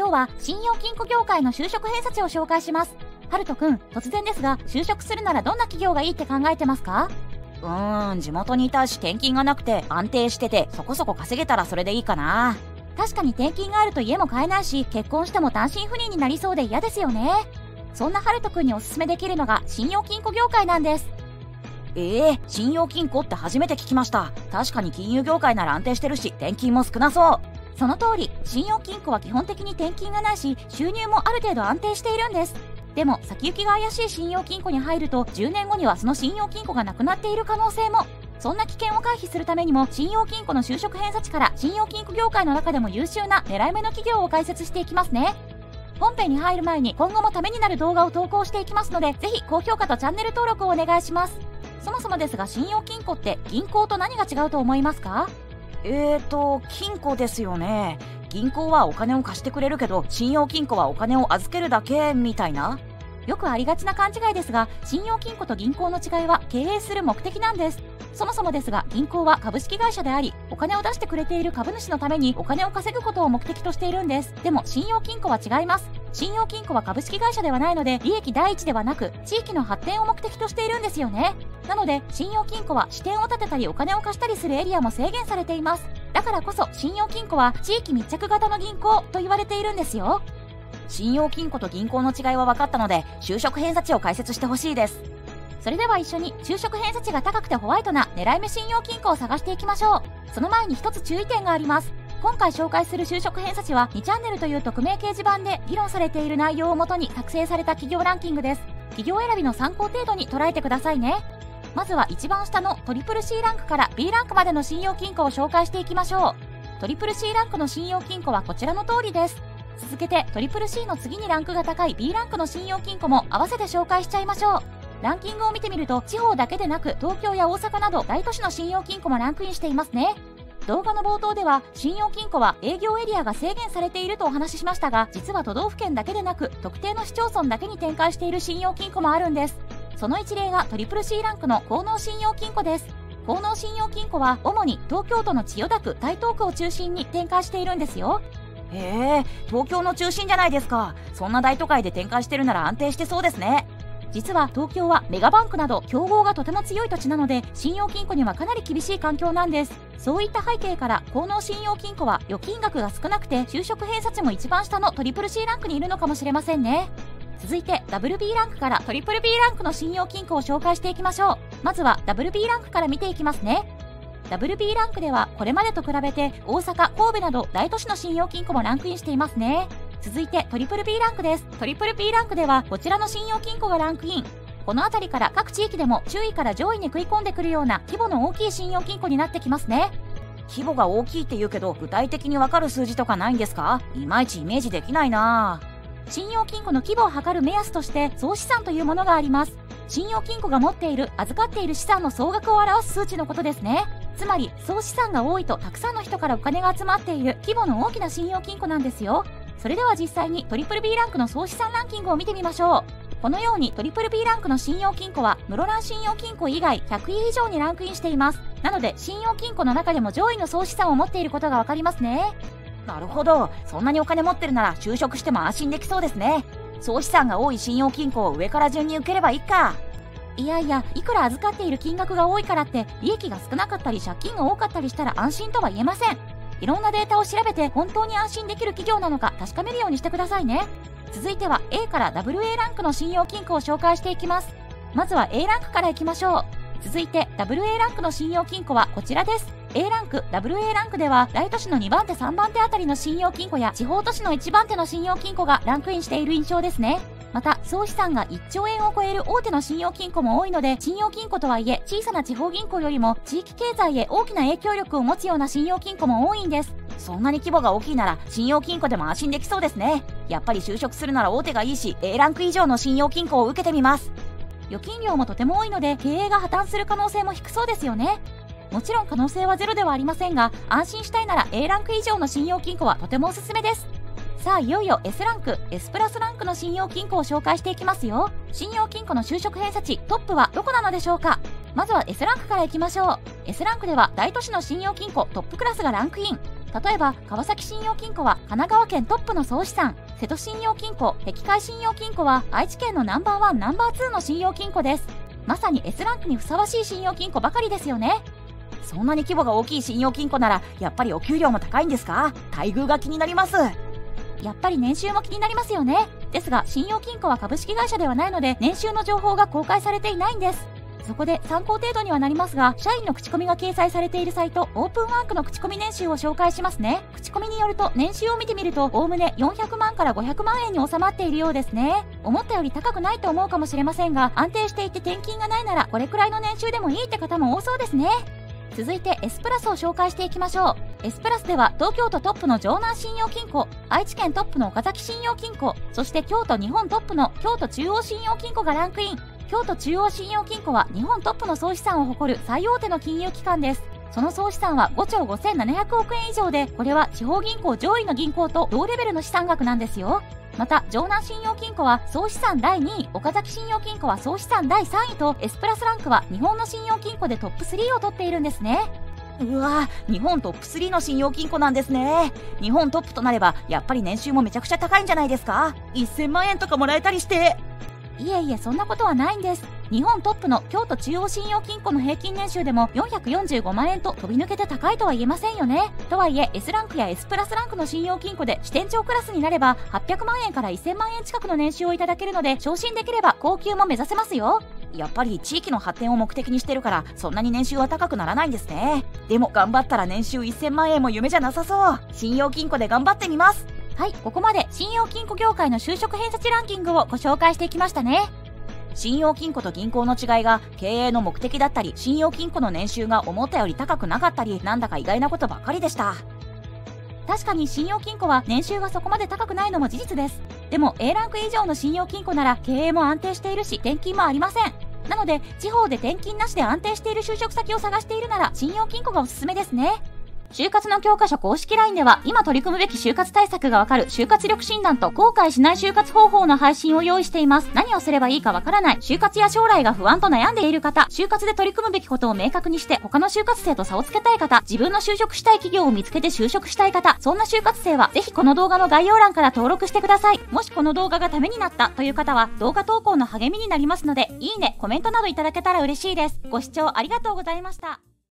今日は信用金庫業界の就職偏差値を紹介します。ハルトくん、突然ですが、就職するならどんな企業がいいって考えてますか？うーん、地元にいたし転勤がなくて安定しててそこそこ稼げたらそれでいいかな。確かに転勤があると家も買えないし、結婚しても単身赴任になりそうで嫌ですよね。そんなハルトくんにおすすめできるのが信用金庫業界なんです。ええー、信用金庫って初めて聞きました。確かに金融業界なら安定してるし、転勤も少なそう。その通り、信用金庫は基本的に転勤がないし、収入もある程度安定しているんです。でも、先行きが怪しい信用金庫に入ると、10年後にはその信用金庫がなくなっている可能性も。そんな危険を回避するためにも、信用金庫の就職偏差値から信用金庫業界の中でも優秀な狙い目の企業を解説していきますね。本編に入る前に今後もためになる動画を投稿していきますので、ぜひ高評価とチャンネル登録をお願いします。そもそもですが信用金庫って銀行と何が違うと思いますか？えーと、金庫ですよね。銀行はお金を貸してくれるけど、信用金庫はお金を預けるだけみたいなよくありがちな勘違いですが、信用金庫と銀行の違いは経営する目的なんです。そもそもですが、銀行は株式会社であり、お金を出してくれている株主のためにお金を稼ぐことを目的としているんです。でも、信用金庫は違います。信用金庫は株式会社ではないので、利益第一ではなく、地域の発展を目的としているんですよね。なので、信用金庫は支店を建てたりお金を貸したりするエリアも制限されています。だからこそ、信用金庫は地域密着型の銀行と言われているんですよ。信用金庫と銀行の違いは分かったので、就職偏差値を解説してほしいです。それでは一緒に就職偏差値が高くてホワイトな狙い目信用金庫を探していきましょう。その前に一つ注意点があります。今回紹介する就職偏差値は2チャンネルという匿名掲示板で議論されている内容をもとに作成された企業ランキングです。企業選びの参考程度に捉えてくださいね。まずは一番下のトリプル C ランクから B ランクまでの信用金庫を紹介していきましょう。トリプル C ランクの信用金庫はこちらの通りです。続けてトリプル C の次にランクが高い B ランクの信用金庫も合わせて紹介しちゃいましょう。ランキングを見てみると地方だけでなく東京や大阪など大都市の信用金庫もランクインしていますね。動画の冒頭では信用金庫は営業エリアが制限されているとお話ししましたが実は都道府県だけでなく特定の市町村だけに展開している信用金庫もあるんです。その一例がトリプル C ランクの高納信用金庫です。高納信用金庫は主に東京都の千代田区台東区を中心に展開しているんですよ。へえ東京の中心じゃないですか。そんな大都会で展開してるなら安定してそうですね。実は東京はメガバンクなど競合がとても強い土地なので信用金庫にはかなり厳しい環境なんです。そういった背景から高納信用金庫は預金額が少なくて就職偏差値も一番下のトリプル C ランクにいるのかもしれませんね。続いて WB ランクからトリプル B ランクの信用金庫を紹介していきましょう。まずは WB ランクから見ていきますね。WB ランクではこれまでと比べて大阪神戸など大都市の信用金庫もランクインしていますね。続いてトリプル B ランクです。トリプル B ランクではこちらの信用金庫がランクイン。この辺りから各地域でも周囲から上位に食い込んでくるような規模の大きい信用金庫になってきますね。規模が大きいって言うけど具体的にわかる数字とかないんですか？いまいちイメージできないな。信用金庫の規模を測る目安として総資産というものがあります。信用金庫が持っている預かっている資産の総額を表す数値のことですね。つまり総資産が多いとたくさんの人からお金が集まっている規模の大きな信用金庫なんですよそれでは実際にトリプル B ランクの総資産ランキングを見てみましょう。このようにトリプル B ランクの信用金庫は室蘭信用金庫以外100位以上にランクインしています。なので信用金庫の中でも上位の総資産を持っていることがわかりますね。なるほど。そんなにお金持ってるなら就職しても安心できそうですね。総資産が多い信用金庫を上から順に受ければいいか。いやいや、いくら預かっている金額が多いからって利益が少なかったり借金が多かったりしたら安心とは言えません。いろんなデータを調べて本当に安心できる企業なのか確かめるようにしてくださいね。続いては A から WA ランクの信用金庫を紹介していきます。まずは A ランクからいきましょう。続いて WA ランクの信用金庫はこちらです。A ランク、WA ランクでは大都市の2番手3番手あたりの信用金庫や地方都市の1番手の信用金庫がランクインしている印象ですね。また、総資産が1兆円を超える大手の信用金庫も多いので、信用金庫とはいえ、小さな地方銀行よりも地域経済へ大きな影響力を持つような信用金庫も多いんです。そんなに規模が大きいなら、信用金庫でも安心できそうですね。やっぱり就職するなら大手がいいし、A ランク以上の信用金庫を受けてみます。預金量もとても多いので、経営が破綻する可能性も低そうですよね。もちろん可能性はゼロではありませんが、安心したいなら A ランク以上の信用金庫はとてもおすすめです。さあいよいよ S ランク S プラスランクの信用金庫を紹介していきますよ。信用金庫の就職偏差値トップはどこなのでしょうか？まずは S ランクからいきましょう。S ランクでは大都市の信用金庫トップクラスがランクイン。例えば川崎信用金庫は神奈川県トップの総資産。瀬戸信用金庫碧海信用金庫は愛知県のナンバーワンナンバーツーの信用金庫です。まさに S ランクにふさわしい信用金庫ばかりですよね。そんなに規模が大きい信用金庫ならやっぱりお給料も高いんですか？待遇が気になります。やっぱり年収も気になりますよね。ですが信用金庫は株式会社ではないので年収の情報が公開されていないんです。そこで参考程度にはなりますが社員の口コミが掲載されているサイトオープンワークの口コミ年収を紹介しますね。口コミによると年収を見てみるとおおむね400万から500万円に収まっているようですね。思ったより高くないと思うかもしれませんが安定していて転勤がないならこれくらいの年収でもいいって方も多そうですね。続いて S プラスを紹介していきましょう。S プラスでは東京都トップの城南信用金庫愛知県トップの岡崎信用金庫そして京都日本トップの京都中央信用金庫がランクイン。京都中央信用金庫は日本トップの総資産を誇る最大手の金融機関です。その総資産は5兆5700億円以上でこれは地方銀行上位の銀行と同レベルの資産額なんですよ。また城南信用金庫は総資産第2位岡崎信用金庫は総資産第3位と S プラスランクは日本の信用金庫でトップ3を取っているんですね。うわ日本トップ3の信用金庫なんですね。日本トップとなればやっぱり年収もめちゃくちゃ高いんじゃないですか。1000万円とかもらえたりして。いえいえそんなことはないんです。日本トップの京都中央信用金庫の平均年収でも445万円と飛び抜けて高いとは言えませんよね。とはいえ S ランクや S プラスランクの信用金庫で支店長クラスになれば800万円から1000万円近くの年収をいただけるので昇進できれば高級も目指せますよ。やっぱり地域の発展を目的にしてるからそんなに年収は高くならないんですね。でも頑張ったら年収1000万円も夢じゃなさそう。信用金庫で頑張ってみます。はいここまで信用金庫業界の就職偏差値ランキングをご紹介していきましたね。信用金庫と銀行の違いが経営の目的だったり信用金庫の年収が思ったより高くなかったりなんだか意外なことばかりでした。確かに信用金庫は年収がそこまで高くないのも事実ですでも A ランク以上の信用金庫なら経営も安定しているし転勤もありません。なので地方で転勤なしで安定している就職先を探しているなら信用金庫がおすすめですね。就活の教科書公式 LINE では今取り組むべき就活対策がわかる就活力診断と後悔しない就活方法の配信を用意しています。何をすればいいかわからない、就活や将来が不安と悩んでいる方、就活で取り組むべきことを明確にして他の就活生と差をつけたい方、自分の就職したい企業を見つけて就職したい方、そんな就活生はぜひこの動画の概要欄から登録してください。もしこの動画がためになったという方は動画投稿の励みになりますので、いいね、コメントなどいただけたら嬉しいです。ご視聴ありがとうございました。